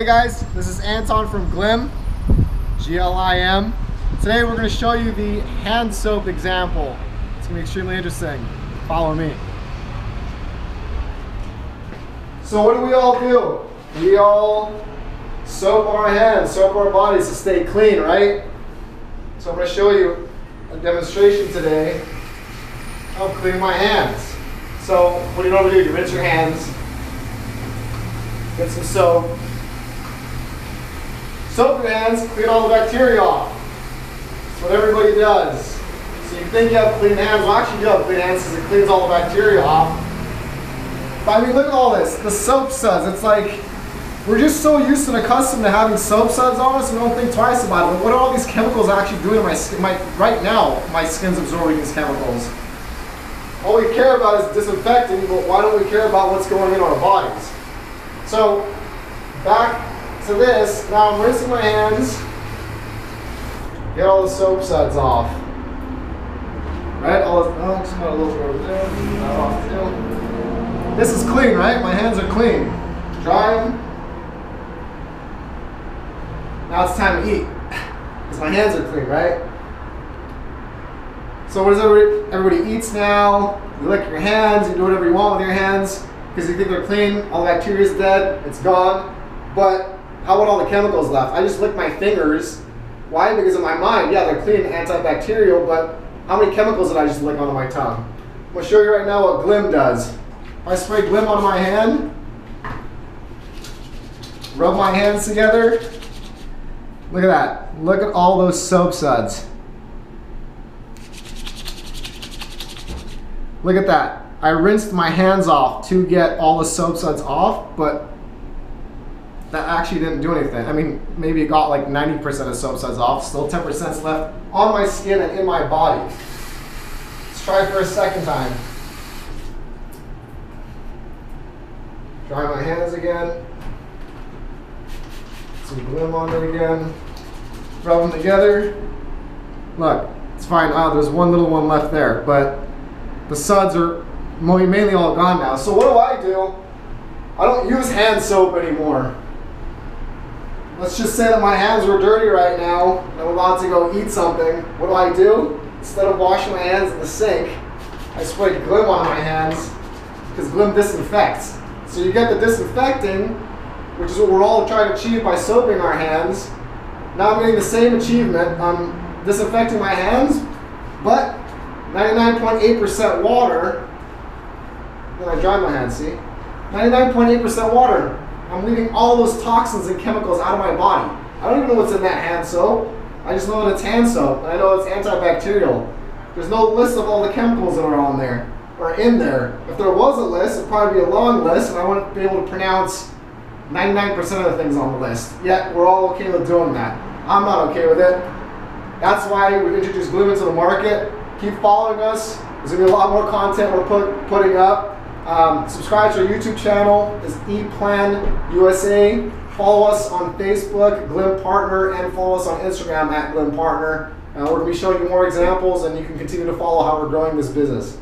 Hey guys, this is Anton from Glim, G-L-I-M. Today we're going to show you the hand soap example. It's going to be extremely interesting. Follow me. So what do we all do? We all soap our hands, soap our bodies to stay clean, right? So I'm going to show you a demonstration today of cleaning my hands. So what do you normally do? You rinse your hands, get some soap, Soap your hands, clean all the bacteria off. That's what everybody does. So you think you have clean hands, well actually you have clean hands because it cleans all the bacteria off. But I mean look at all this, the soap suds, it's like, we're just so used and accustomed to having soap suds on us, we don't think twice about it. But what are all these chemicals actually doing to my skin? My, right now, my skin's absorbing these chemicals. All we care about is disinfecting, but why don't we care about what's going in our bodies? So, back to this. Now I'm rinsing my hands. Get all the soap suds off. Right? All this, oh, just got a little over there. Off too. This is clean, right? My hands are clean. Dry them. Now it's time to eat. Because my hands are clean, right? So what does everybody, everybody eats now? You lick your hands, you do whatever you want with your hands because you think they're clean, all the bacteria is dead, it's gone. But how about all the chemicals left? I just lick my fingers. Why? Because in my mind, yeah, they're clean antibacterial, but how many chemicals did I just lick onto my tongue? I'm gonna show you right now what Glim does. I spray Glim on my hand, rub my hands together. Look at that. Look at all those soap suds. Look at that. I rinsed my hands off to get all the soap suds off, but that actually didn't do anything. I mean, maybe it got like 90% of soap suds off, still 10% left on my skin and in my body. Let's try for a second time. Dry my hands again. Some Glim on it again. Rub them together. Look, it's fine. Ah, there's one little one left there, but the suds are mainly all gone now. So what do I do? I don't use hand soap anymore. Let's just say that my hands were dirty right now and I'm about to go eat something. What do I do? Instead of washing my hands in the sink, I spray Glim on my hands because Glim disinfects. So you get the disinfecting, which is what we're all trying to achieve by soaping our hands. Now I'm getting the same achievement. I'm disinfecting my hands, but 99.8% water. Then I dry my hands, see? 99.8% water. I'm leaving all those toxins and chemicals out of my body. I don't even know what's in that hand soap. I just know that it's hand soap, and I know it's antibacterial. There's no list of all the chemicals that are on there, or in there. If there was a list, it'd probably be a long list, and I wouldn't be able to pronounce 99% of the things on the list. Yet, we're all okay with doing that. I'm not okay with it. That's why we introduced Glim into the market. Keep following us. There's gonna be a lot more content we're put, putting up. Um, subscribe to our YouTube channel. Is ePlan USA. Follow us on Facebook, Glim Partner, and follow us on Instagram at Glim Partner. Uh, we're going to be showing you more examples, and you can continue to follow how we're growing this business.